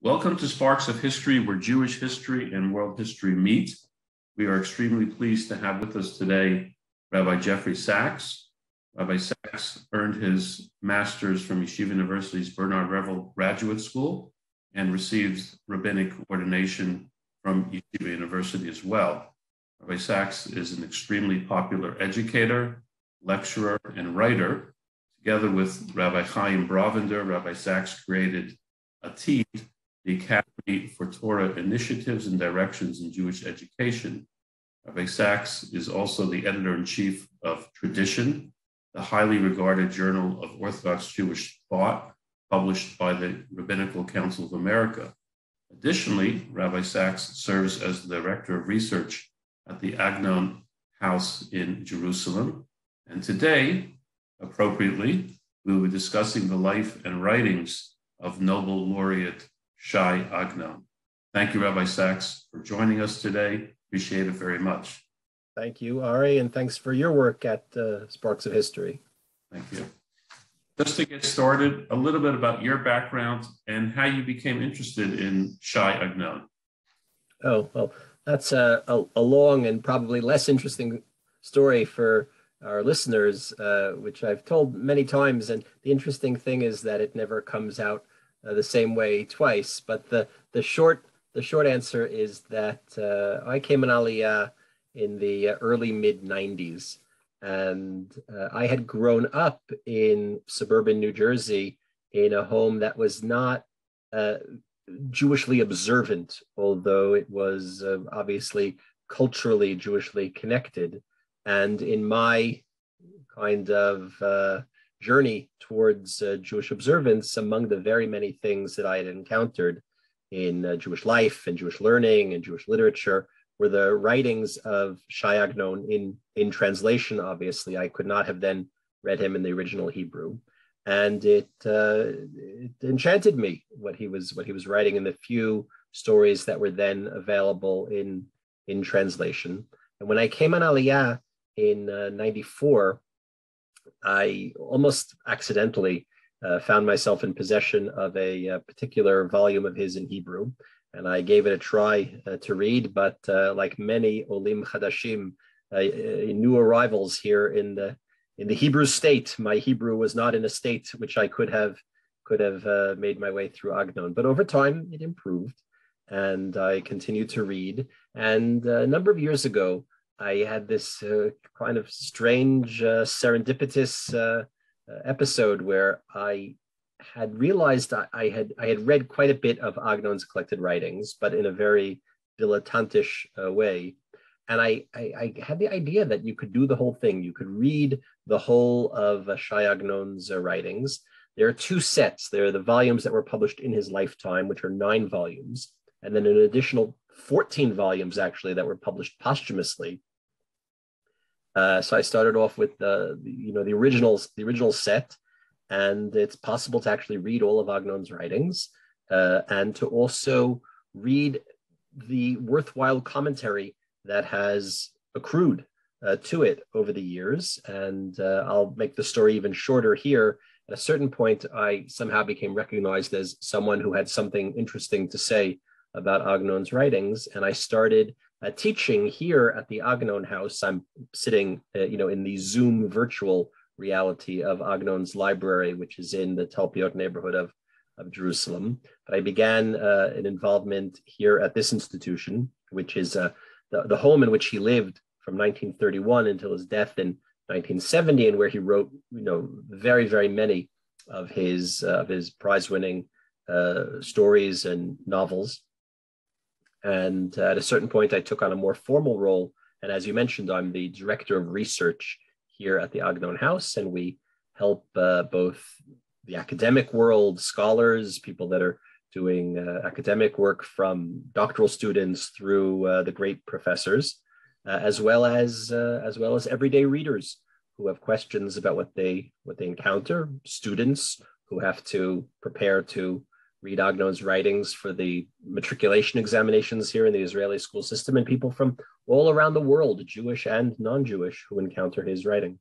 Welcome to Sparks of History, where Jewish history and world history meet. We are extremely pleased to have with us today Rabbi Jeffrey Saks. Rabbi Saks earned his master's from Yeshiva University's Bernard Revel Graduate School and received rabbinic ordination from Yeshiva University as well. Rabbi Saks is an extremely popular educator, lecturer, and writer. Together with Rabbi Chaim Brovender, Rabbi Saks created ATID, the Academy for Torah Initiatives and Directions in Jewish Education. Rabbi Saks is also the editor in chief of Tradition, the highly regarded journal of Orthodox Jewish thought, published by the Rabbinical Council of America. Additionally, Rabbi Saks serves as the director of research at the Agnon House in Jerusalem. And today, appropriately, we will be discussing the life and writings of Nobel laureate Shai Agnon. Thank you, Rabbi Saks, for joining us today. Appreciate it very much. Thank you, Ari, and thanks for your work at uh, Sparks of History. Thank you. Just to get started, a little bit about your background and how you became interested in Shai Agnon. Oh, well, that's a, a, a long and probably less interesting story for our listeners, uh, which I've told many times. And the interesting thing is that it never comes out uh, the same way twice. But the the short the short answer is that uh, I came in Aliyah in the early mid '90s, and uh, I had grown up in suburban New Jersey in a home that was not uh, Jewishly observant, although it was uh, obviously culturally Jewishly connected. And in my kind of uh, journey towards uh, Jewish observance, among the very many things that I had encountered in uh, Jewish life and Jewish learning and Jewish literature were the writings of Shai Agnon in, in translation, obviously. I could not have then read him in the original Hebrew. And it, uh, it enchanted me what he was what he was writing in the few stories that were then available in in translation. And when I came on Aliyah in uh, 94, I almost accidentally uh, found myself in possession of a, a, uh, particular volume of his in Hebrew, and I gave it a try uh, to read. But uh, like many Olim Chadashim, uh, uh, new arrivals here in the in the Hebrew state, my Hebrew was not in a state which I could have could have made my way through Agnon. But over time, it improved, and I continued to read. And a number of years ago, I had this uh, kind of strange, uh, serendipitous uh, uh, episode where I had realized I, I, had I had read quite a bit of Agnon's collected writings, but in a very dilettantish uh, way. And I, I, I, had the idea that you could do the whole thing. You could read the whole of uh, Shai Agnon's writings. There are two sets. There are the volumes that were published in his lifetime, which are nine volumes, and then an additional 14 volumes actually that were published posthumously uh, so I started off with the, you know the originals, the original set, and it's possible to actually read all of Agnon's writings uh, and to also read the worthwhile commentary that has accrued uh, to it over the years. And uh, I'll make the story even shorter here. At a certain point, I somehow became recognized as someone who had something interesting to say about Agnon's writings, and I started uh, teaching here at the Agnon House. I'm sitting, uh, you know, in the Zoom virtual reality of Agnon's library, which is in the Talpiot neighborhood of, of Jerusalem. But I began uh, an involvement here at this institution, which is uh, the, the home in which he lived from 1931 until his death in 1970, and where he wrote, you know, very, very many of his uh, of his prize-winning uh, stories and novels. And at a certain point, I took on a more formal role. And as you mentioned, I'm the director of research here at the Agnon House, and we help uh, both the academic world, scholars, people that are doing uh, academic work from doctoral students through uh, the great professors, uh, as well as uh, as well as everyday readers who have questions about what they what they encounter, students who have to prepare to read Agnon's writings for the matriculation examinations here in the Israeli school system, and people from all around the world, Jewish and non Jewish, who encounter his writing.